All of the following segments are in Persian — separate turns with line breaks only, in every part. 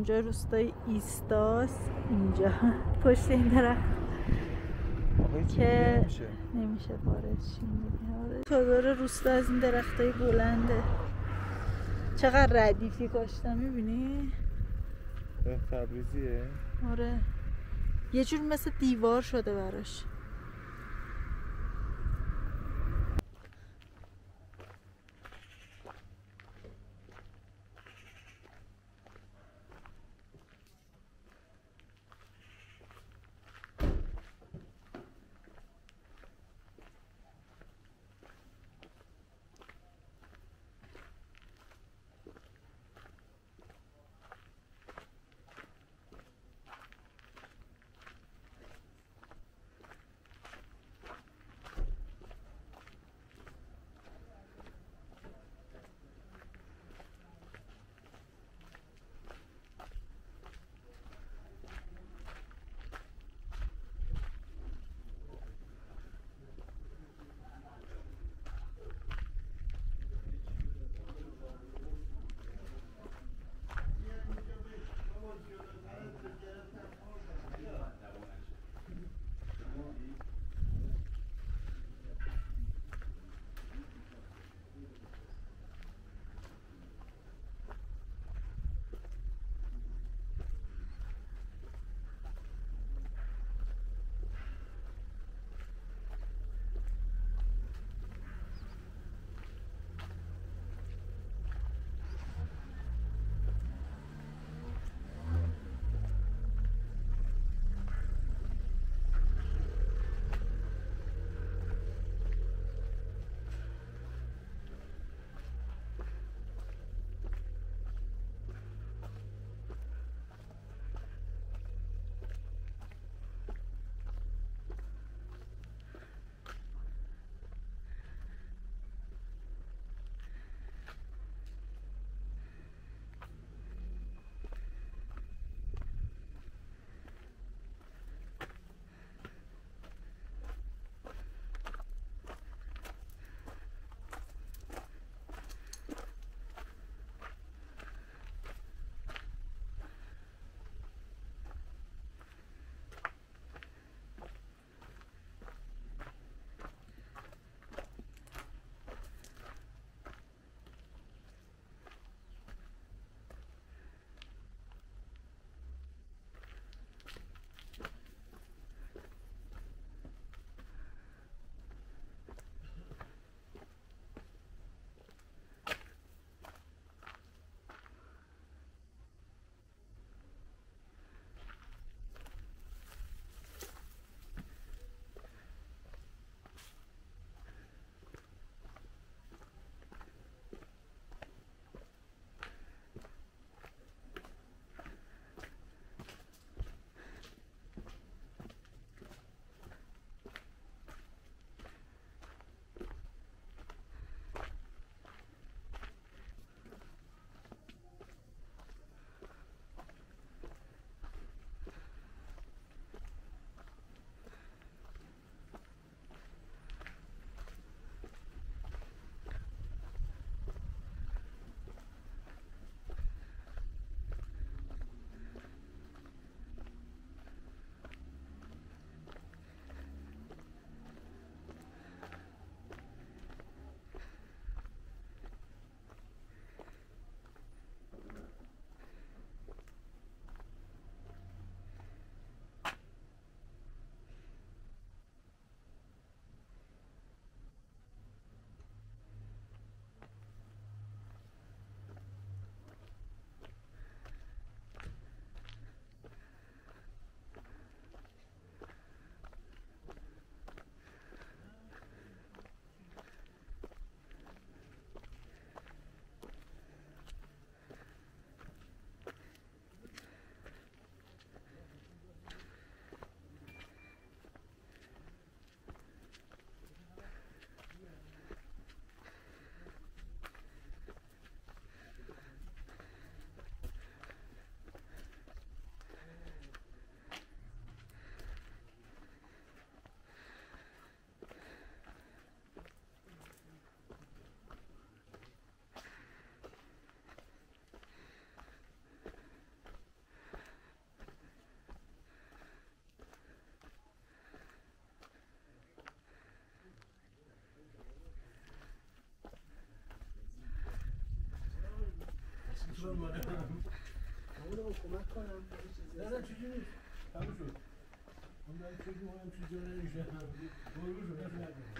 اونجا روستای ایستاس اینجا. پشت این درخت.
که
نمیشه وارد شیم چادر روستا از این درختای بلنده. چقدر ردیفی کاشتم می‌بینی؟
تبریزیه؟
آره. یه جور مثل دیوار شده براش. 最近好像比较热一些，我入手的是那个。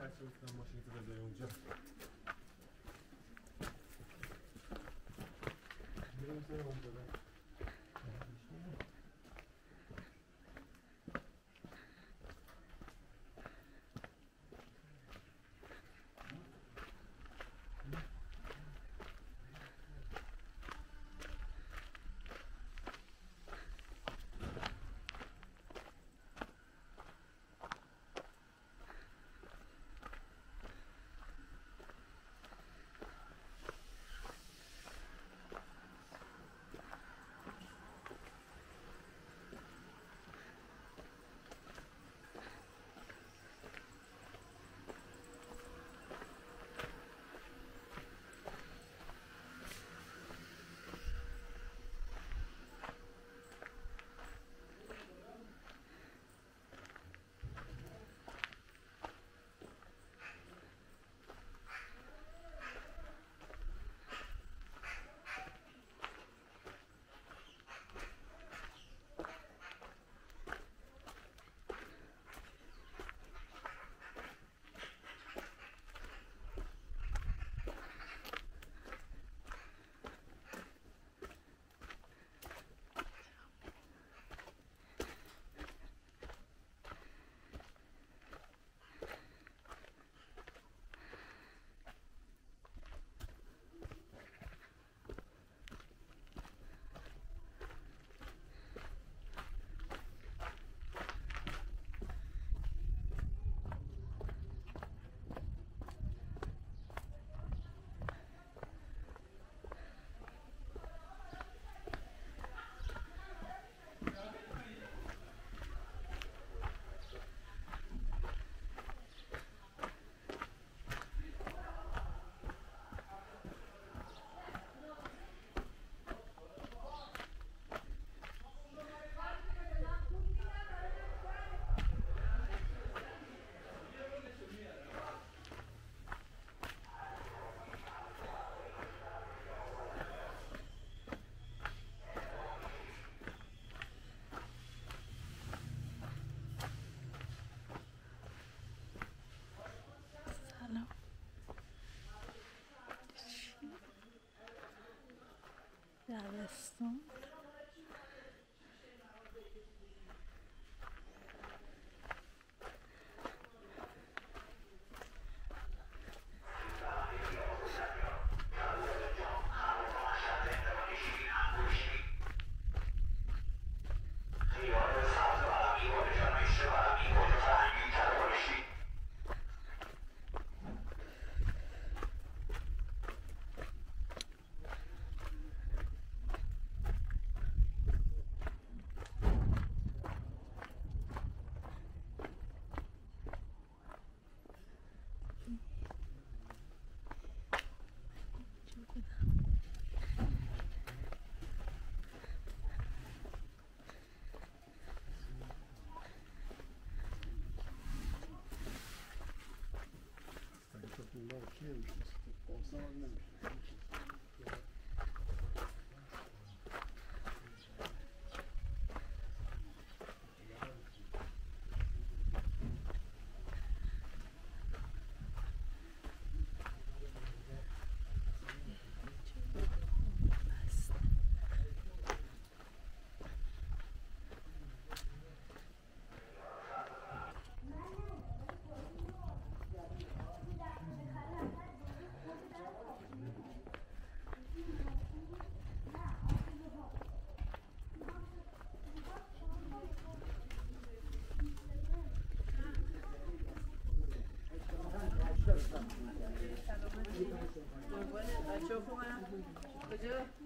Istersen sen başını biraz yolunca. Benim sana olacak.
Radisson.
Neymiş? Olsa olmamış. 거죠?